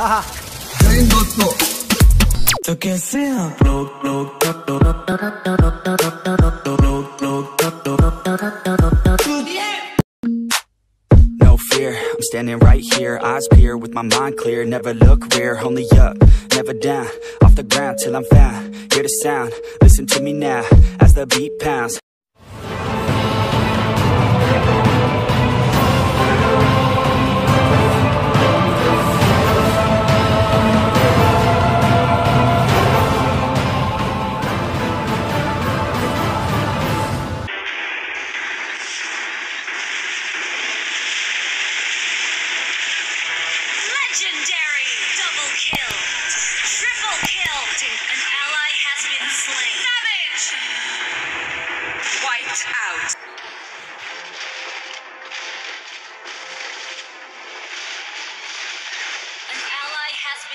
जय दोस्तों तो कैसे आप लोग लोग No fear, I'm standing right here, eyes peer with my mind clear, never look rear, only up, never down, off the ground till I'm found, hear the sound, listen to me now, as the beat pounds.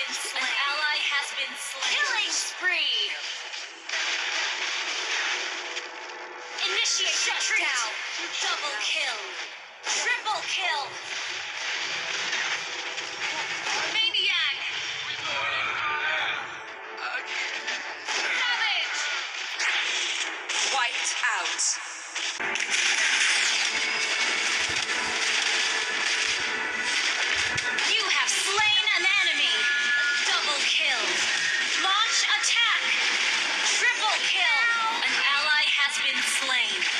Been slain. An ally has been slain. Killing spree! Initiate retreat! Double kill! Triple kill! Slain.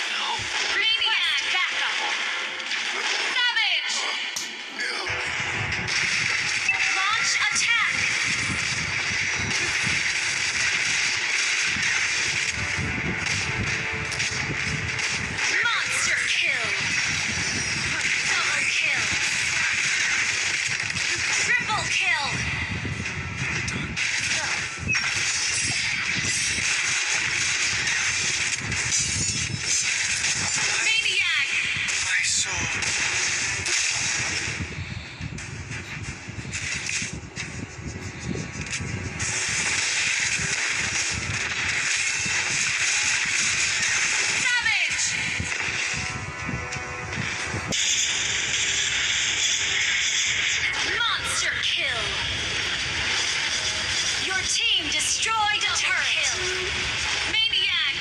Team destroyed a turret! Maniac!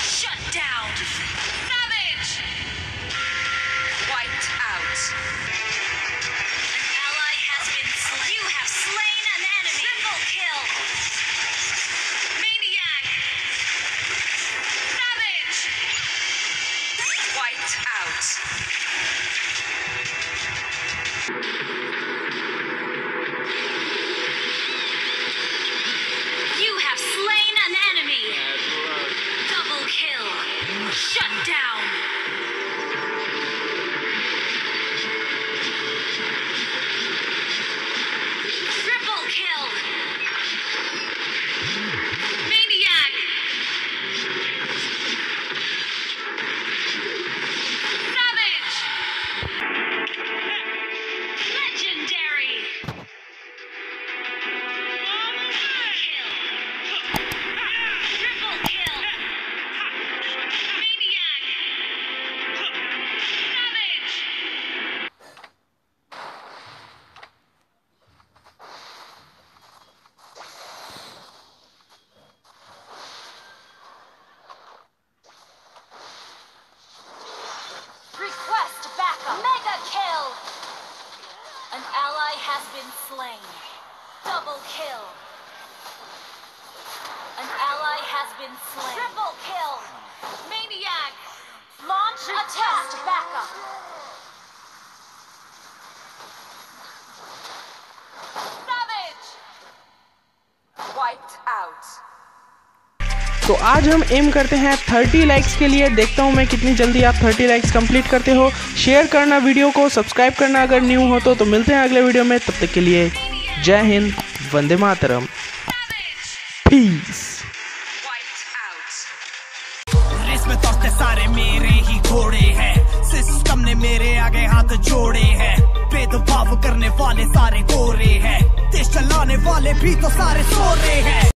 Shut down! Savage! Wiped out. An ally has been slain. You have slain an enemy. Triple kill. Out. You have slain an enemy. Double kill. Shut down. Been slain. Double kill. An ally has been slain. तो आज हम M करते हैं 30 likes के लिए। देखता हूँ मैं कितनी जल्दी आप 30 लाइक्स कंप्लीट करते हो। शेयर करना वीडियो को सब्सक्राइब करना अगर न्यू हो तो। तो मिलते हैं अगले वीडियो में। तब तक के लिए जय हिंद, वंदे मातरम। पीस सारे मेरे ही घोड़े हैं सिस्टम ने मेरे आगे हाथ जोड़े हैं भेदभाव करने वाले सारे गोरे हैं देश चलाने वाले भी तो सारे सोरे हैं